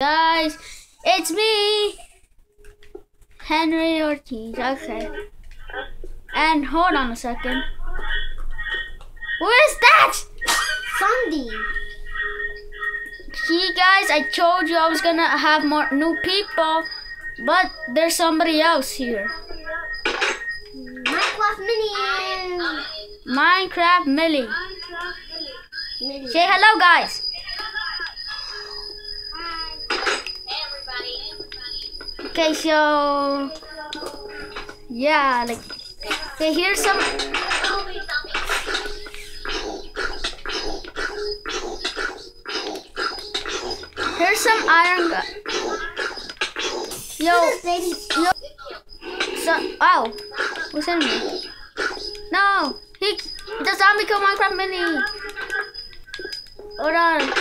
Guys, it's me, Henry Ortiz. Okay. And hold on a second. Who is that? Sandy. See, guys, I told you I was gonna have more new people, but there's somebody else here. Minecraft Mini. Minecraft Millie. Mini. Say hello, guys. Okay, so yeah, like okay, here's some. Here's some iron. Yo, yo. So, ow, what's in me? No, he the zombie killed Minecraft Mini. Hold on.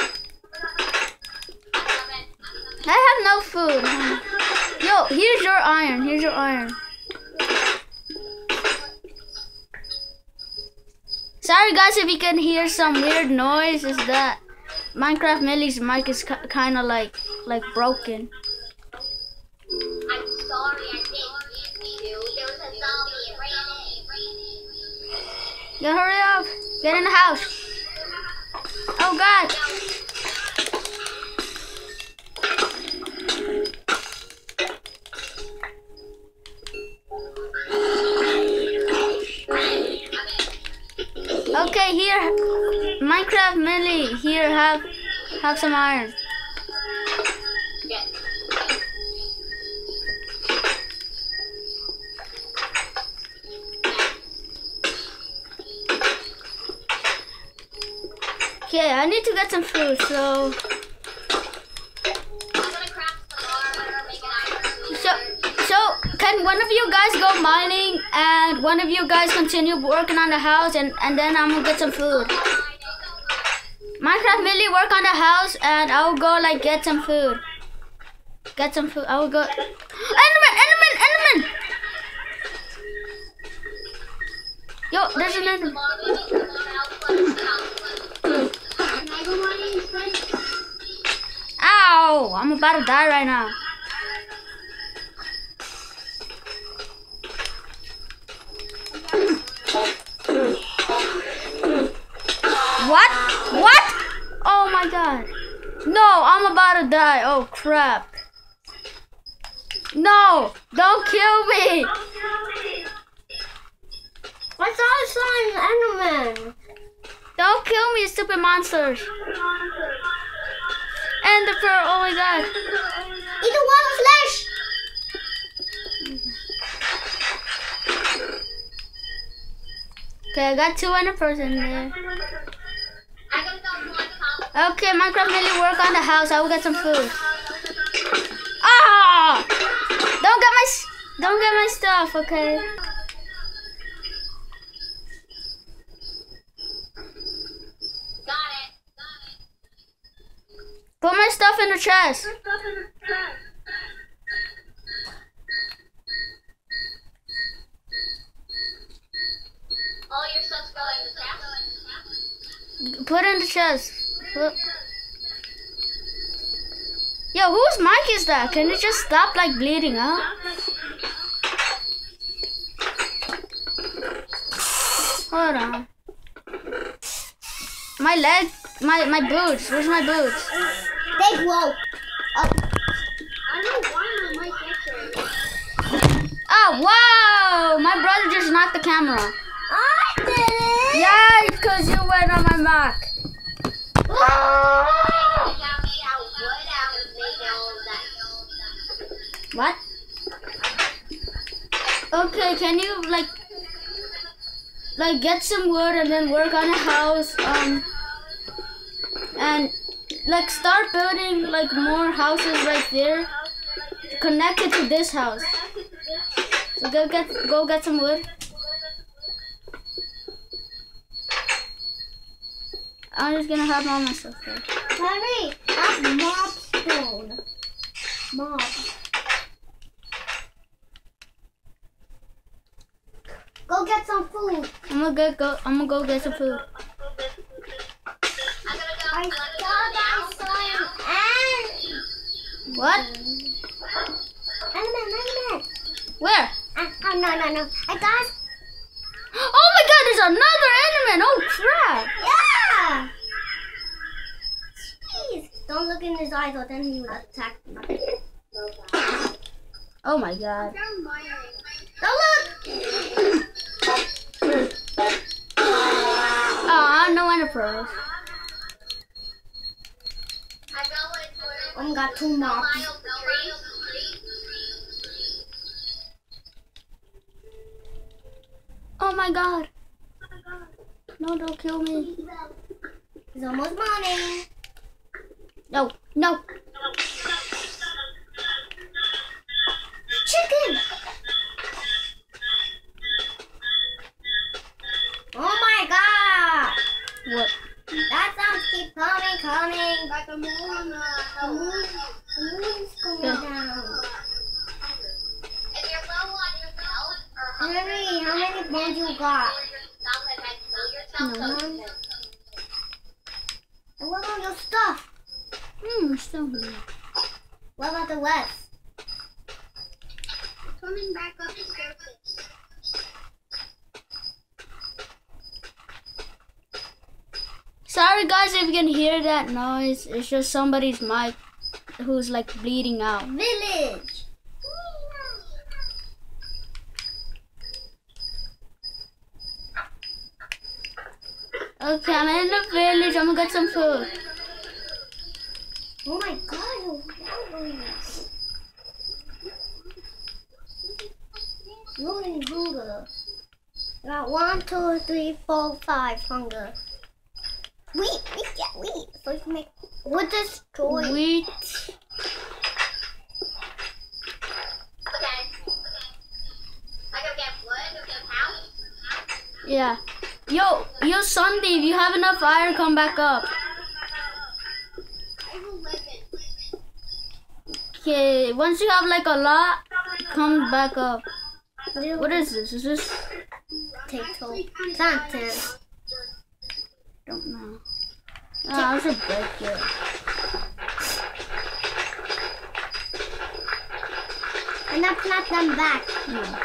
I have no food. Yo, here's your iron. Here's your iron. Sorry guys if you can hear some weird noise. Is that Minecraft Millie's mic is kind of like like broken. I'm sorry, I didn't mean. There was a zombie. It ran in. Hurry up! Get in the house. Oh God! Okay, here, Minecraft Millie. Here, have have some iron. Okay, I need to get some food. So, so, so can one of you guys go mining and one of you guys continue working on the house and and then I'm gonna get some food. Minecraft Millie work on the house and I'll go like get some food. Get some food. I will go. Enderman! Enderman! Enderman! Yo, there's an Enderman. Ow! I'm about to die right now. No, I'm about to die. Oh crap. No! Don't kill me! I saw an Enderman. Don't kill me, stupid monsters! And the pearl, oh my god. Eat the one flesh. Okay, I got two enderpearls in there. Okay, Minecraft Millie work on the house. I will get some food. Ah! Don't get my don't get my stuff, okay? Got it. Got it. Put my stuff in the chest. Put in the chest. Yo, whose mic is that? Can you just stop like bleeding out? Hold on. My leg, my my boots. Where's my boots? They glow. Oh. I don't know why my mic gets Oh wow! My brother just knocked the camera. I did it. Yeah, because you went on my mic. What? Okay, can you like like get some wood and then work on a house um and like start building like more houses right there connected to this house. So go get go get some wood. I'm just gonna have all my stuff there. Harry, that's mob stone. Mob. Go get some food. I'm gonna go, go I'm gonna go get some food. I saw that and What? Enderman, Enderman. Where? Uh, oh, no, no, no. I got... Oh my god, there's another Enderman! Oh crap! Yeah! Don't look in his eyes or then he will attack me. Oh my god. Don't look! Ah, no Ender Pearls. Oh, got two mobs. Oh my god. No, don't kill me. It's almost morning. No, no. Chicken! Oh my god! What? That sounds keep coming, coming. Like a moon. The moon, the moon's going Yeah. down. Henry, how many bones you got? No. And what about your stuff? Hmm, still here. What about the rest? Coming back up the surface. Sorry guys if you can hear that noise. It's just somebody's mic who's like bleeding out. Village. Okay, I'm in the village. I'm gonna get some food. Oh my god, you're hungry. Rolling hunger. I got one, two, three, four, five hunger. Wheat, wheat, yeah, wheat. So you can make wood destroy. Wheat. Okay. I go get wood, go get house. Yeah. Yo, yo, Sunday, if you have enough iron, come back up. I will live in. Okay, once you have like a lot, come back up. What is this? Is this? potato? Something. Don't know. Ah, I should break it. And I plant them back. Yeah.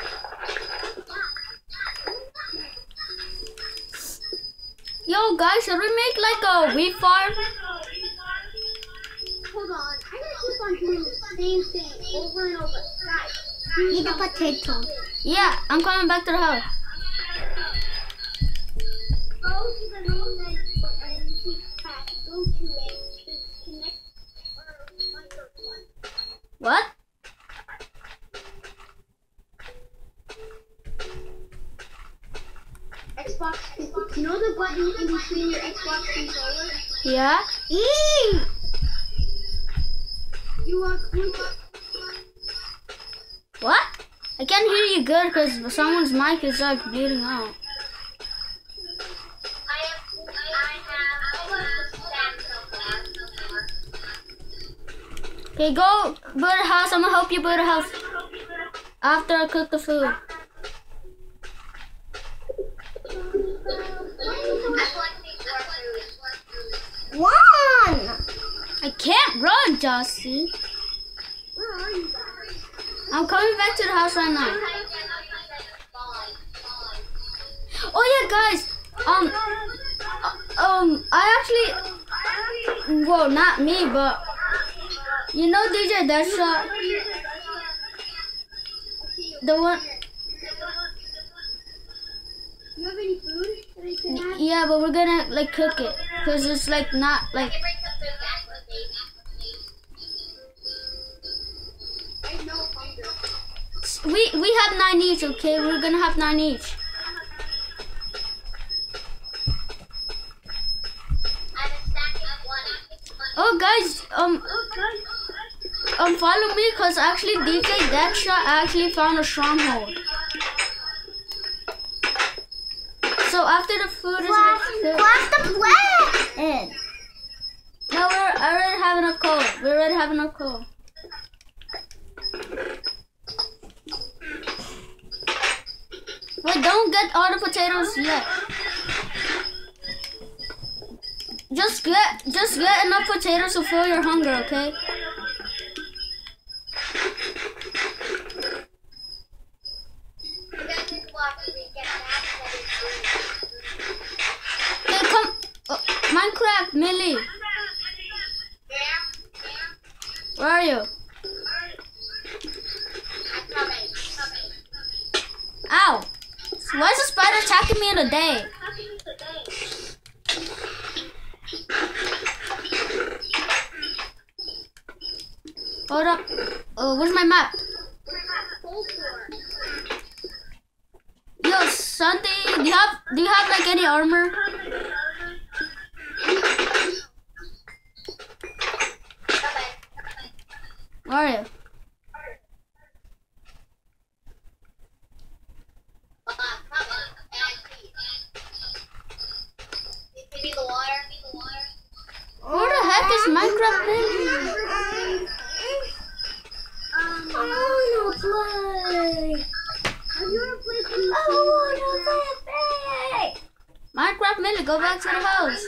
Yo, guys, should we make like a wheat farm? Hold on. I gotta keep on doing the same thing over and over. Guys. Eat the potato. Yeah, I'm coming back to the house. Go to the room and, and keep track. Go to it to connect or microphone. What? Xbox. You know the button in between your Xbox controller? Yeah? Eat! You are? I can't hear you good because someone's mic is like bleeding out. Okay, go build a house. I'm gonna help you build a house after I cook the food. One! I can't run, Jossie. Where are you guys? I'm coming back to the house right now. I Bye. Bye. Oh yeah, guys. Um, uh, um, I actually, well, not me, but you know DJ Deadshot, the one. You have any food that I can have? Yeah, but we're gonna like cook it because it's like not like. We we have nine each. Okay, we're gonna have nine each. I have a stack of one. Oh guys, um, um, follow me because actually DJ Deadshot actually found a stronghold. So after the food is cooked, craft the plant! no, we're I already have enough coal. We already have enough coal. Wait, don't get all the potatoes yet. Just get, just get enough potatoes to fill your hunger, okay? Hey, come, oh, Minecraft, Millie. Where are you? Why is the spider attacking me in the day? Hold up. Oh, where's my map? Yo, Sunday, do you have do you have like any armor? Where are you? Come on, come on. And see. Give me the water. Give me the water. Where is um, Minecraft um, Ninja? Um, um, I wanna play. have you ever played some I wanna play. Minecraft Ninja, go back to the house.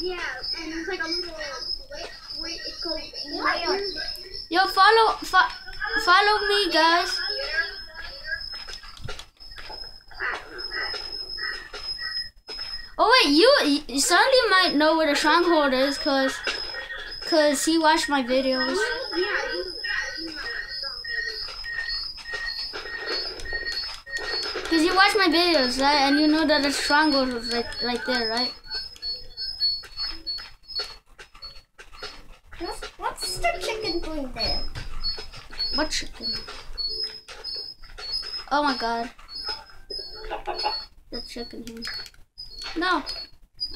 Yeah, and there's like a little wait, wait, it's called. Yo, follow fo- follow me, guys. Oh wait, you you- Sunday might know where the stronghold is, cause cause he watched my videos. Cause you watched my videos, right? And you know that the stronghold was right right there, right? What's, what's the chicken doing there? What chicken? Oh my god. The chicken here. No.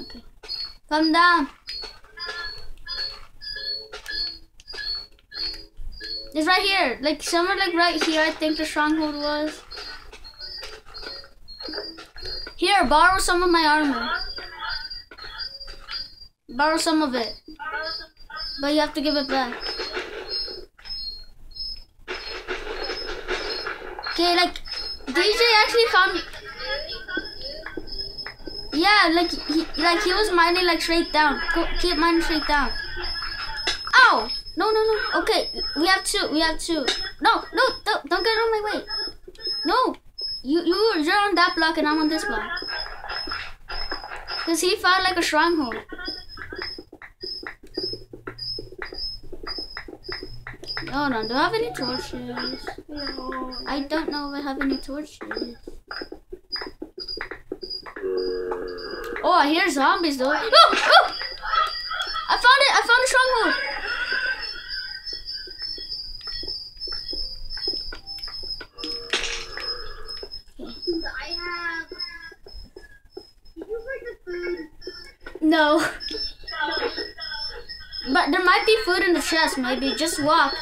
Okay. Come down. It's right here. Like somewhere like right here I think the stronghold was. Here, borrow some of my armor. Borrow some of it. But you have to give it back. Okay, like DJ actually found. Yeah, like he like he was mining like straight down. Go, keep mining straight down. Ow! No, no, no. Okay, we have two. We have two. No, no, don't, don't get on my way. No, you you you're on that block and I'm on this block. Cause he found like a stronghold. Hold on, do I have any torches? No. I don't know if I have any torches. Oh, I hear zombies though. Oh, oh! I found it! I found a stronghold! I have. Did you bring the food? No. But there might be food in the chest, maybe. Just walk.